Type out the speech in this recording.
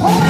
Hold on.